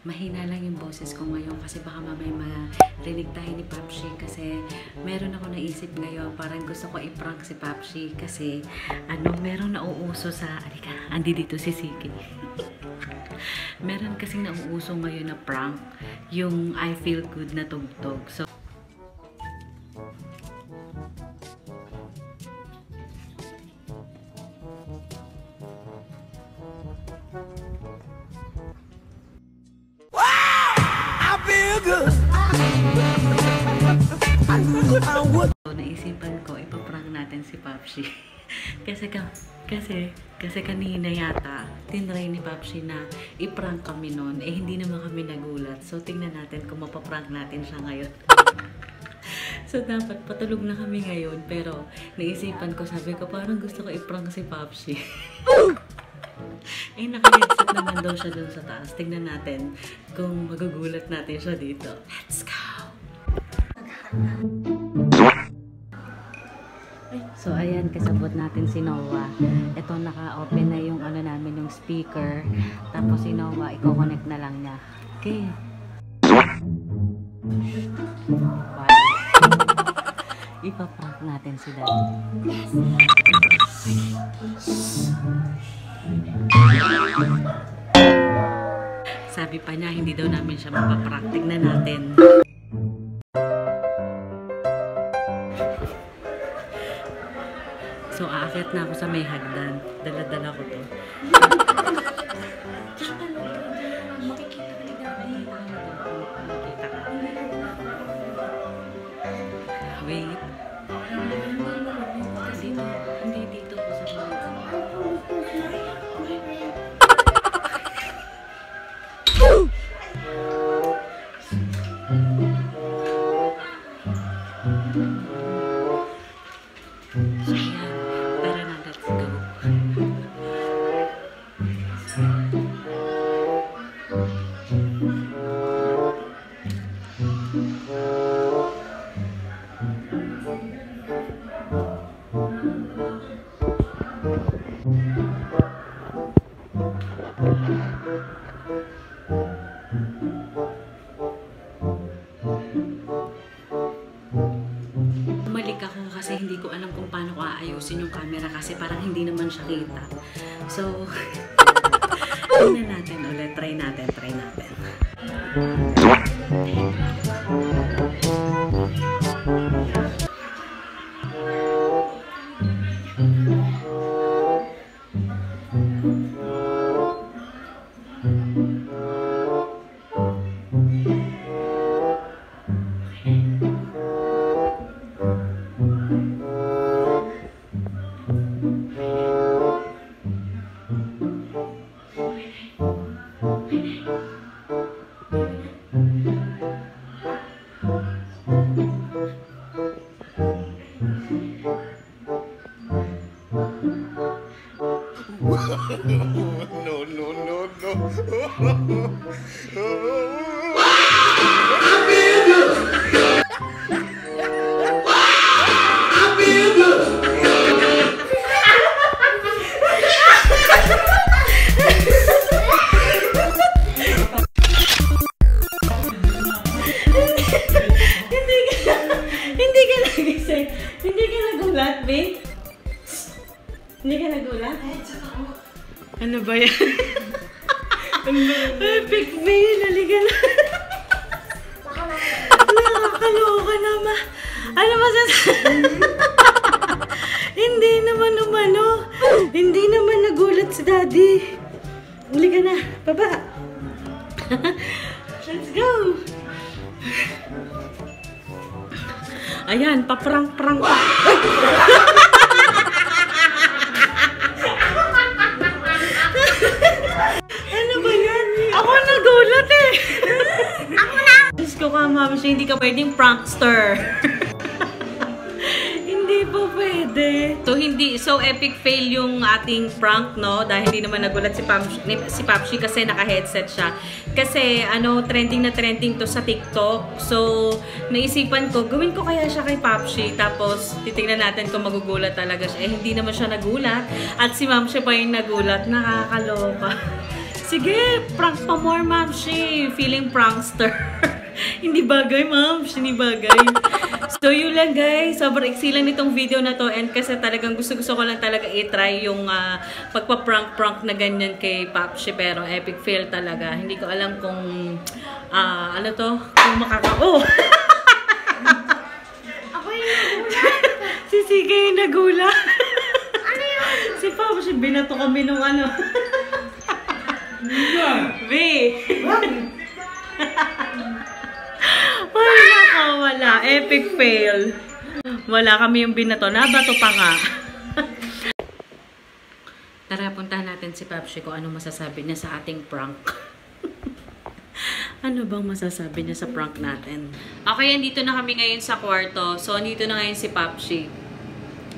mahina lang yung boses ko ngayon kasi baka mamay marinig tayo ni Papshi kasi meron ako naisip ngayon. Parang gusto ko i-prank si Papshi kasi ano, meron nauuso sa... Alika, andi dito si Siki. meron kasing nauuso ngayon na prank. Yung I feel good na tugtog. So, good. So, naisipan ko, ipaprank natin si Papshi. kasi, ka, kasi, kasi kanina yata, tinry ni Papshi na iprank kami noon. Eh, hindi naman kami nagulat. So, tingnan natin kung mapaprank natin siya ngayon. so, dapat patulog na kami ngayon. Pero, naisipan ko, sabi ko, parang gusto ko iprank si Papshi. eh, naka-headset naman daw siya dun sa taas. Tingnan natin kung magugulat natin siya dito. Let's go! So, ayan, kasabot natin si Noah. Ito, naka-open na yung ano namin, yung speaker. Tapos si Noah, i-connect na lang niya. Okay. Ipaprank natin si Dad. Sabi pa niya, hindi daw namin siya mapaprank. Tignan natin. So, aakyat na ako sa may hagdan. Dala-dala ko to. So, ayan. Na, let's go. Bumalik kasi hindi ko alam kung paano ko aayusin yung camera kasi parang hindi naman siya kita. So, tingnan natin ulit. Try natin. No, no, no, no. Nagulat? Ano ba yan? Epic fail, halika na. Nakakaloka naman. Ano masasabi? hindi naman umano. Hindi naman nagulat si daddy. Halika na, baba. Let's go. Ayan, paprang-prang pa. Ma'am, siya hindi ka pwedeng prankster. hindi po pwede. de. So, hindi, so epic fail yung ating prank, no? Dahil hindi naman nagulat si Papshi, si Papshi kasi naka-headset siya. Kasi, ano, trending na trending to sa TikTok. So, naisipan ko, gawin ko kaya siya kay Papshi. Tapos, titignan natin kung magugulat talaga siya. Eh, hindi naman siya nagulat. At si Ma'am siya pa yung nagulat. Nakakaloka. Sige, prank pa more, Ma'am. Feeling prankster. hindi bagay, Ma'am. Hindi bagay. So, yun lang, guys. Sobrang iksi lang nitong video na to. And kasi talagang gusto-gusto ko lang talaga i-try yung uh, pagpa-prank-prank na ganyan kay Papshi. Pero epic fail talaga. Hindi ko alam kung, uh, ano to, kung makaka... Oh! Ako yung nagulat. si Sige yung nagulat. Ano yun? si Papshi, binato kami nung ano. V. Wala ka, wala. Epic fail. Wala kami yung binato. Nabato pa nga. Tara, puntahan natin si Papshi kung ano masasabi niya sa ating prank. ano bang masasabi niya sa prank natin? Okay, andito na kami ngayon sa kwarto. So, andito na ngayon si Papshi.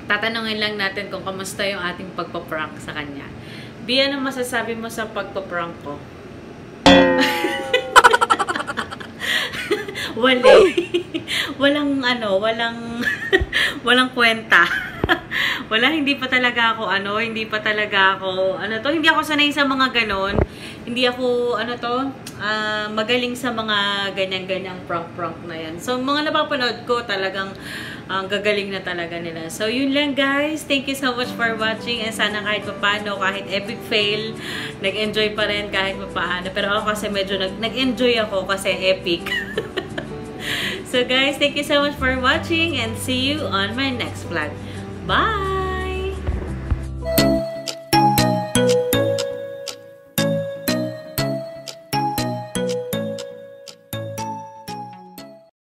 Tatanungin lang natin kung kamusta yung ating pagpa-prank sa kanya. Bi, ano masasabi mo sa pagpa-prank ko? Wala. walang ano, walang walang kwenta. Wala, hindi pa talaga ako ano, hindi pa talaga ako ano to, hindi ako sanay sa mga ganon. Hindi ako ano to, uh, magaling sa mga ganyan-ganyang prank-prank na yan. So mga napapanood ko talagang ang gagaling na talaga nila. So yun lang guys, thank you so much for watching and sana kahit paano, kahit epic fail, nag-enjoy pa rin kahit paano. Pero ako kasi medyo nag-enjoy ako kasi epic. So guys, thank you so much for watching and see you on my next vlog. Bye!